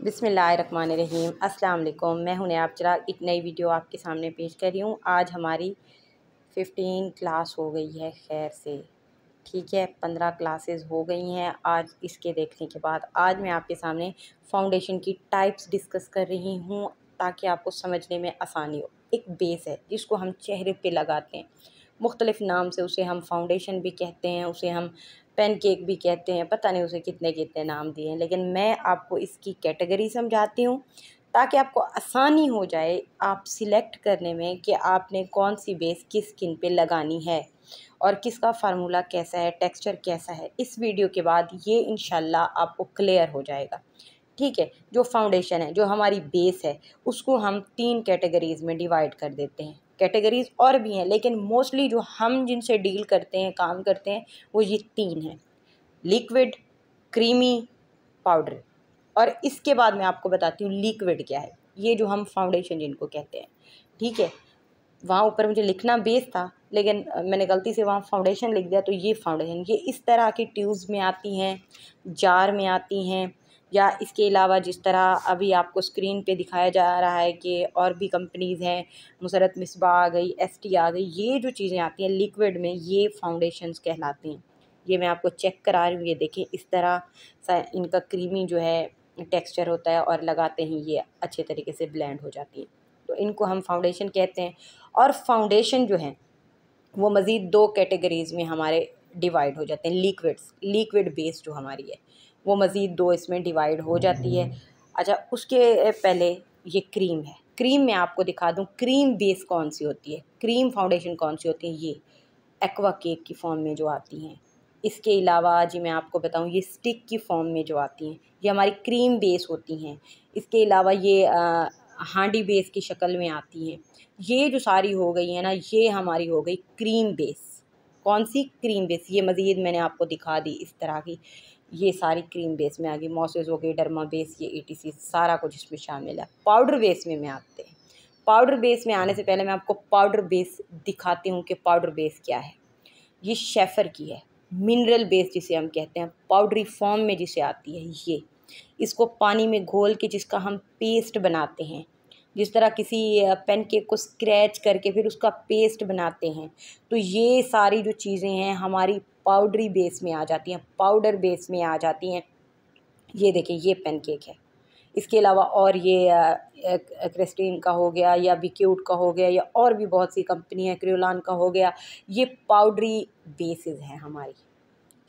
बिसमीम वालेकुम मैं हूँ आप चला एक नई वीडियो आपके सामने पेश कर रही हूँ। आज हमारी फ़िफ्टीन क्लास हो गई है, खैर से। ठीक है, पंद्रह क्लासेस हो गई हैं। आज इसके देखने के बाद आज मैं आपके सामने फाउंडेशन की टाइप्स डिस्कस कर रही हूँ ताकि आपको समझने में आसानी हो। एक बेस है जिसको हम चेहरे पे लगाते हैं। मुख्तलिफ़ नाम से उसे हम फाउंडेशन भी कहते हैं, उसे हम पेन केक भी कहते हैं, पता नहीं उसे कितने कितने नाम दिए हैं, लेकिन मैं आपको इसकी कैटेगरी समझाती हूँ ताकि आपको आसानी हो जाए आप सिलेक्ट करने में कि आपने कौन सी बेस किस स्किन पे लगानी है और किसका फार्मूला कैसा है टेक्सचर कैसा है। इस वीडियो के बाद ये इन आपको क्लियर हो जाएगा। ठीक है, जो फाउंडेशन है, जो हमारी बेस है, उसको हम तीन कैटेगरीज़ में डिवाइड कर देते हैं। कैटेगरीज़ और भी हैं, लेकिन मोस्टली जो हम जिनसे डील करते हैं, काम करते हैं, वो ये तीन हैं। लिक्विड क्रीमी पाउडर और इसके बाद मैं आपको बताती हूँ लिक्विड क्या है। ये जो हम फाउंडेशन जिनको कहते हैं, ठीक है? वहाँ ऊपर मुझे लिखना बेस था, लेकिन मैंने गलती से वहाँ फाउंडेशन लिख दिया तो ये फाउंडेशन ये इस तरह की ट्यूब्स में आती हैं, जार में आती हैं या इसके अलावा जिस तरह अभी आपको स्क्रीन पे दिखाया जा रहा है कि और भी कंपनीज़ हैं मुसरत मिसबा आ गई एस टी आ गई, ये जो चीज़ें आती हैं लिक्विड में, ये फाउंडेशंस कहलाती हैं। ये मैं आपको चेक करा रही हूँ, ये देखें, इस तरह इनका क्रीमी जो है टेक्सचर होता है और लगाते ही, ये अच्छे तरीके से ब्लेंड हो जाती है। तो इनको हम फाउंडेशन कहते हैं और फाउंडेशन जो है, वो मज़ीद दो कैटेगरीज़ में हमारे डिवाइड हो जाते हैं लिक्विड्स लिक्विड बेस जो हमारी है। वो मज़ीद दो इसमें डिवाइड हो जाती है। अच्छा उसके पहले ये क्रीम है। क्रीम मैं आपको दिखा दूँ क्रीम बेस कौन सी होती है? क्रीम फाउंडेशन कौन सी होती है? ये एक्वा केक की फॉर्म में जो आती हैं। इसके अलावा जी मैं आपको बताऊँ ये स्टिक की फॉर्म में जो आती हैं ये हमारी क्रीम बेस होती हैं। इसके अलावा ये हांडी बेस की शक्ल में आती हैं। ये जो सारी हो गई है ना ये हमारी हो गई क्रीम बेस कौन सी क्रीम बेस ये मज़ीद मैंने आपको दिखा दी इस तरह की। ये सारी क्रीम बेस में आ गई मॉसेज हो गई डरमा बेस ये ई सारा कुछ इसमें शामिल है। पाउडर बेस में मैं आते हैं। पाउडर बेस में आने से पहले मैं आपको पाउडर बेस दिखाती हूँ कि पाउडर बेस क्या है। ये शेफ़र की है। मिनरल बेस जिसे हम कहते हैं पाउडरी फॉर्म में जिसे आती है, ये। इसको पानी में घोल के जिसका हम पेस्ट बनाते हैं, जिस तरह किसी पेन केक को स्क्रैच करके फिर उसका पेस्ट बनाते हैं। तो ये सारी जो चीज़ें हैं, हमारी पाउडरी बेस में आ जाती हैं, पाउडर बेस में आ जाती हैं। ये देखें ये पेन केक है। इसके अलावा और ये क्रिस्टीन का हो गया या बिक्यूट का हो गया या और भी बहुत सी कंपनी है, क्रियोलान का हो गया। ये पाउडरी बेसिस हैं हमारी।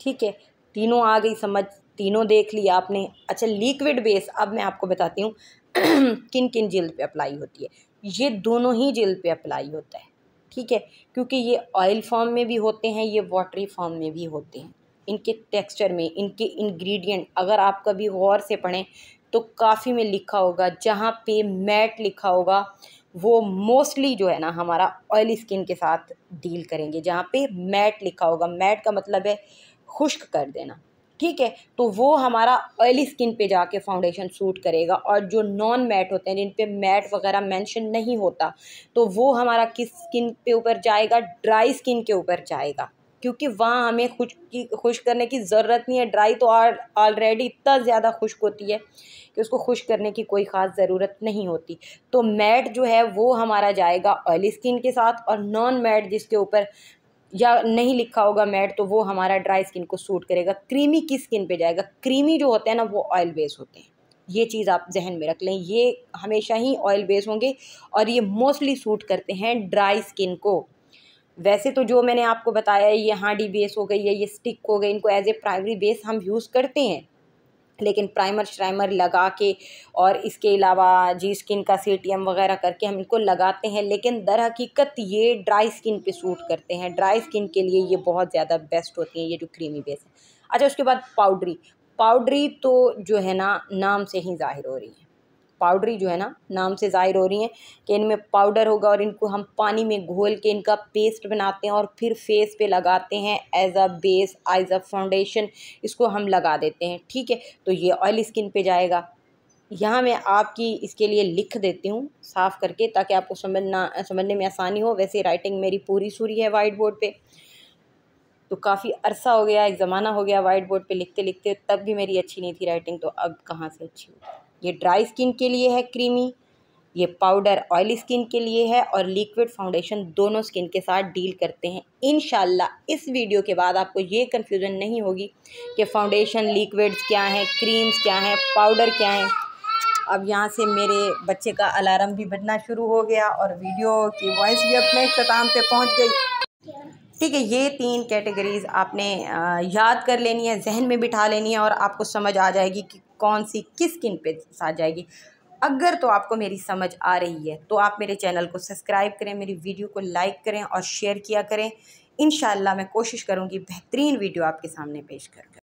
ठीक है, तीनों आ गई समझ, तीनों देख लिया आपने। अच्छा लिक्विड बेस, अब मैं आपको बताती हूँ किन किन जिल्द पे अप्लाई होती है। ये दोनों ही जिल्द पे अप्लाई होता है। ठीक है? क्योंकि ये ऑयल फॉर्म में भी होते हैं, ये वाटरी फॉर्म में भी होते हैं। इनके टेक्सचर में, इनके इंग्रेडिएंट अगर आप कभी गौर से पढ़ें तो काफ़ी में लिखा होगा, जहाँ पे मैट लिखा होगा, वो मोस्टली जो है ना, हमारा ऑयली स्किन के साथ डील करेंगे, जहाँ पे मैट लिखा होगा। मैट का मतलब है, खुश्क कर देना। ठीक है? तो वो हमारा ऑयली स्किन पे जाके फाउंडेशन सूट करेगा और जो नॉन मैट होते हैं जिन पे मैट वगैरह मेंशन नहीं होता तो वो हमारा किस स्किन पे ऊपर जाएगा? ड्राई स्किन के ऊपर जाएगा। क्योंकि वहाँ हमें खुश की, खुश करने की ज़रूरत नहीं है। ड्राई तो ऑलरेडी इतना ज़्यादा खुश्क होती है कि उसको खुश करने की कोई ख़ास ज़रूरत नहीं होती। तो मैट जो है, वो हमारा जाएगा ऑयली स्किन के साथ और नॉन मैट जिसके ऊपर या नहीं लिखा होगा मैट तो वो हमारा ड्राई स्किन को सूट करेगा क्रीमी किस स्किन पे जाएगा? क्रीमी जो होते हैं ना, वो ऑयल बेस होते हैं। ये चीज़ आप जहन में रख लें, ये हमेशा ही ऑयल बेस होंगे और ये मोस्टली सूट करते हैं ड्राई स्किन को। वैसे तो जो मैंने आपको बताया, ये हांडी बेस हो गई है ये स्टिक हो गई, इनको एज ए प्राइमरी बेस हम यूज़ करते हैं। लेकिन प्राइमर श्राइमर लगा के और इसके अलावा जी स्किन का सी वगैरह करके हम इनको लगाते हैं। लेकिन दर हकीकत ये ड्राई स्किन पे सूट करते हैं। ड्राई स्किन के लिए ये बहुत ज़्यादा बेस्ट होती हैं ये जो क्रीमी बेस है। अच्छा उसके बाद पाउडरी। पाउडरी तो जो है ना, नाम से ही ज़ाहिर हो रही है। पाउडरी जो है ना, नाम से ज़ाहिर हो रही हैं कि इनमें पाउडर होगा और इनको हम पानी में घोल के इनका पेस्ट बनाते हैं और फिर फेस पे लगाते हैं as a base as a foundation इसको हम लगा देते हैं, ठीक है? तो ये ऑयल स्किन पे जाएगा। यहाँ मैं आपकी इसके लिए लिख देती हूँ साफ़ करके ताकि आपको समझना, समझने में आसानी हो। वैसे राइटिंग मेरी पूरी सूरी है वाइट बोर्ड पे। तो काफ़ी अरसा हो गया, एक ज़माना हो गया वाइट बोर्ड पे लिखते लिखते तब भी मेरी अच्छी नहीं थी राइटिंग तो अब कहाँ से अच्छी होगी? ये ड्राई स्किन के लिए है क्रीमी ये पाउडर ऑयली स्किन के लिए है और लिक्विड फाउंडेशन दोनों स्किन के साथ डील करते हैं। इन इस वीडियो के बाद आपको ये कन्फ्यूज़न नहीं होगी कि फाउंडेशन लिक्विड्स क्या हैं क्रीम्स क्या हैं पाउडर क्या हैं। अब यहाँ से मेरे बच्चे का अलार्म भी बजना शुरू हो गया और वीडियो की वॉइस भी अपने अख्ताम पे पहुँच गई। ठीक है, ये तीन कैटेगरीज़ आपने याद कर लेनी है, जहन में बिठा लेनी है और आपको समझ आ जाएगी कि कौन सी किस स्किन पे साथ जाएगी। अगर तो आपको मेरी समझ आ रही है तो आप मेरे चैनल को सब्सक्राइब करें, मेरी वीडियो को लाइक करें और शेयर किया करें। इन मैं कोशिश करूँगी बेहतरीन वीडियो आपके सामने पेश कर।